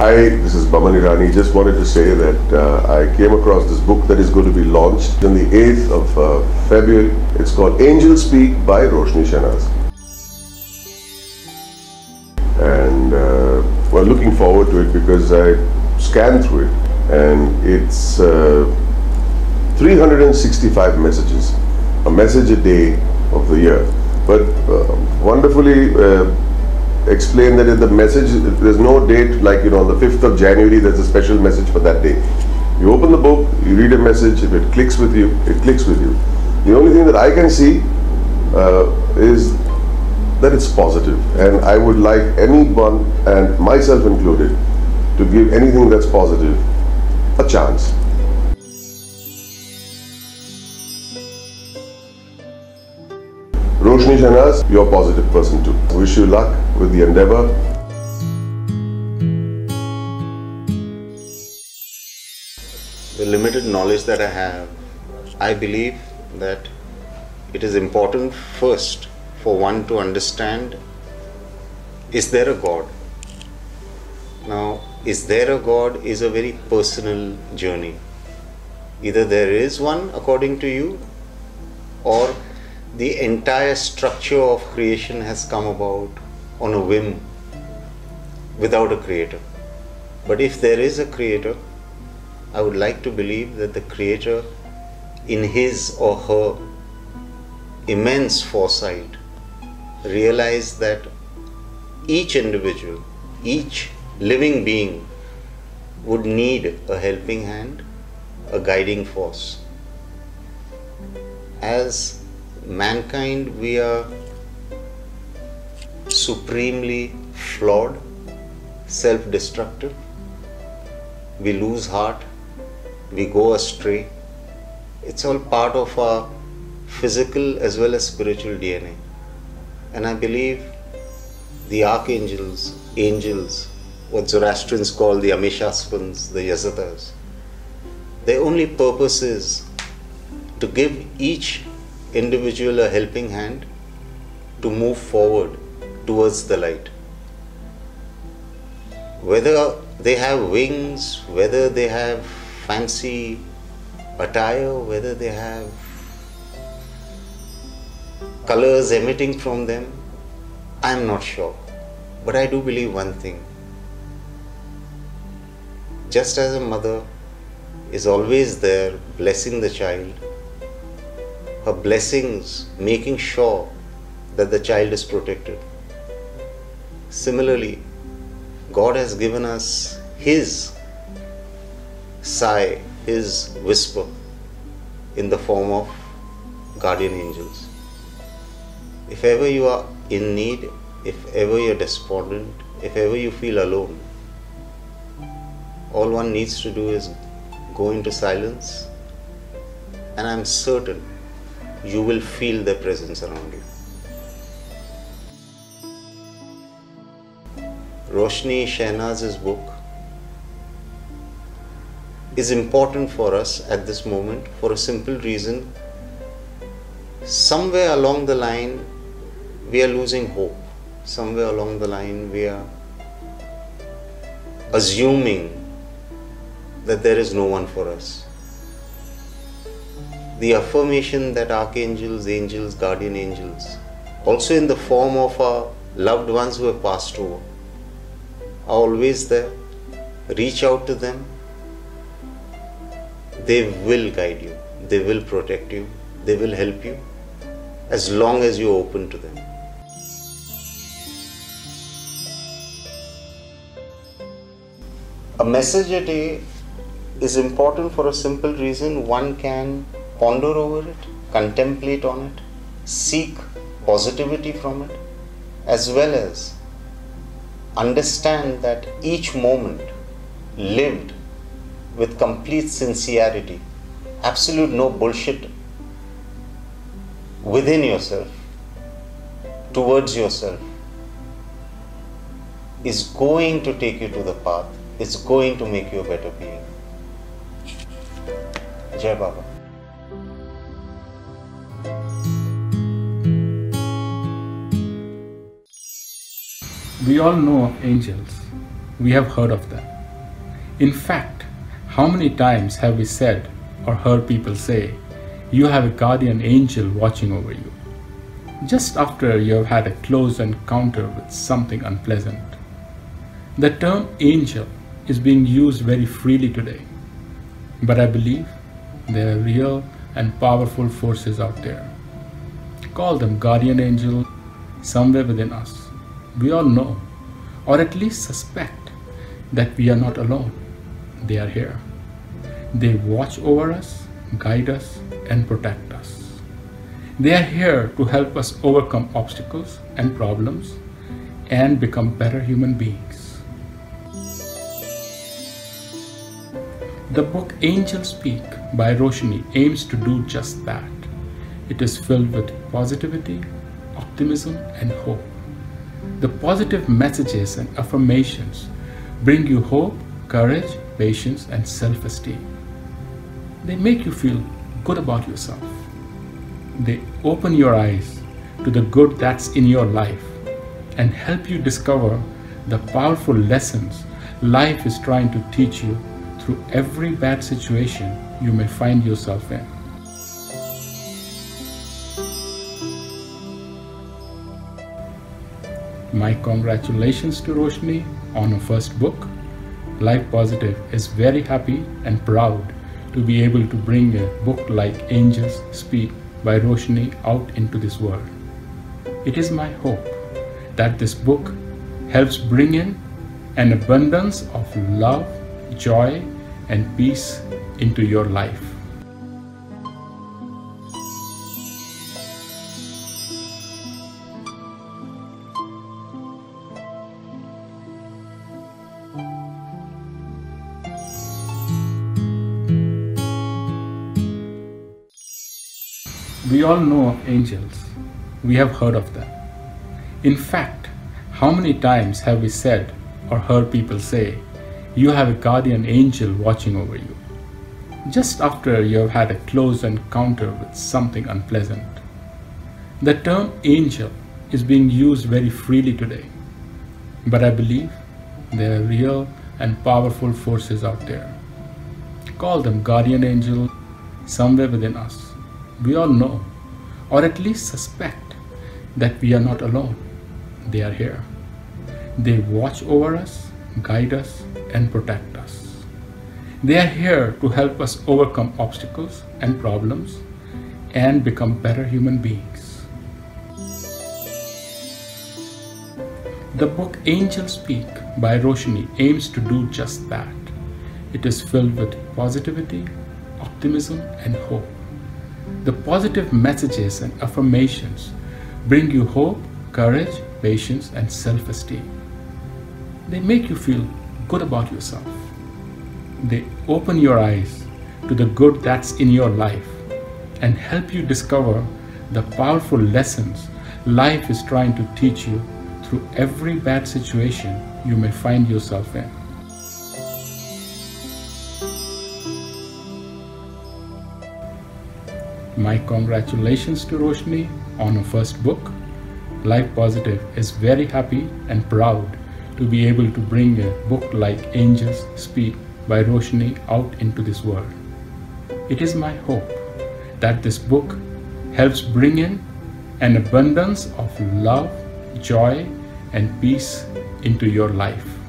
Hi, this is Boman Irani. Just wanted to say that uh, I came across this book that is going to be launched on the 8th of uh, February. It's called Angels Speak by Roshani Shenazz. And uh, we're looking forward to it because I scanned through it and it's uh, 365 messages, a message a day of the year. But uh, wonderfully uh, explain that in the message, there's no date like, you know, on the 5th of January, there's a special message for that day. You open the book, you read a message, if it clicks with you, it clicks with you. The only thing that I can see uh, is that it's positive. And I would like anyone, and myself included, to give anything that's positive a chance. Roshani you're a positive person too. Wish you luck with the endeavor. The limited knowledge that I have, I believe that it is important first for one to understand is there a God? Now, is there a God is a very personal journey. Either there is one according to you, or the entire structure of creation has come about on a whim without a creator. But if there is a creator, I would like to believe that the creator, in his or her immense foresight, realized that each individual, each living being would need a helping hand, a guiding force. As mankind, we are supremely flawed, self destructive. We lose heart, we go astray. It's all part of our physical as well as spiritual DNA. And I believe the archangels, angels, what Zoroastrians call the Ameshaspans, the Yazatas, their only purpose is to give each individual a helping hand to move forward towards the light. Whether they have wings, whether they have fancy attire, whether they have colors emitting from them, I am not sure. But I do believe one thing. Just as a mother is always there blessing the child, her blessings making sure that the child is protected. Similarly, God has given us His sigh, His whisper in the form of guardian angels. If ever you are in need, if ever you're despondent, if ever you feel alone, all one needs to do is go into silence, and I'm certain you will feel their presence around you. Roshani Shenazz's book is important for us at this moment for a simple reason. Somewhere along the line, we are losing hope. Somewhere along the line, we are assuming that there is no one for us. The affirmation that archangels, angels, guardian angels, also in the form of our loved ones who have passed over, are always there. Reach out to them. They will guide you, they will protect you, they will help you as long as you are open to them. A message a day is important for a simple reason one can ponder over it, contemplate on it, seek positivity from it, as well as understand that each moment lived with complete sincerity, absolute no bullshit within yourself, towards yourself, is going to take you to the path, is going to make you a better being. Jai Baba. We all know of angels. We have heard of them. In fact, how many times have we said or heard people say, You have a guardian angel watching over you? Just after you have had a close encounter with something unpleasant. The term angel is being used very freely today, but I believe there are real and powerful forces out there. Call them guardian angel somewhere within us. We all know, or at least suspect, that we are not alone. They are here. They watch over us, guide us, and protect us. They are here to help us overcome obstacles and problems and become better human beings. The book Angels Speak by Roshani aims to do just that. It is filled with positivity, optimism, and hope. The positive messages and affirmations bring you hope, courage, patience, and self esteem. They make you feel good about yourself. They open your eyes to the good that's in your life and help you discover the powerful lessons life is trying to teach you through every bad situation you may find yourself in. My congratulations to Roshani on her first book. Life Positive is very happy and proud to be able to bring a book like Angels Speak by Roshani out into this world. It is my hope that this book helps bring in an abundance of love, joy, and peace into your life. We all know of angels. We have heard of them. In fact, how many times have we said or heard people say, You have a guardian angel watching over you? Just after you have had a close encounter with something unpleasant. The term angel is being used very freely today, but I believe there are real and powerful forces out there. Call them guardian angel somewhere within us we all know, or at least suspect, that we are not alone. They are here. They watch over us, guide us, and protect us. They are here to help us overcome obstacles and problems and become better human beings. The book Angels Speak by Roshani aims to do just that. It is filled with positivity, optimism, and hope. The positive messages and affirmations bring you hope, courage, patience, and self esteem. They make you feel good about yourself. They open your eyes to the good that's in your life and help you discover the powerful lessons life is trying to teach you through every bad situation you may find yourself in. My congratulations to Roshani on her first book. Life Positive is very happy and proud to be able to bring a book like Angels Speak by Roshani out into this world. It is my hope that this book helps bring in an abundance of love, joy, and peace into your life.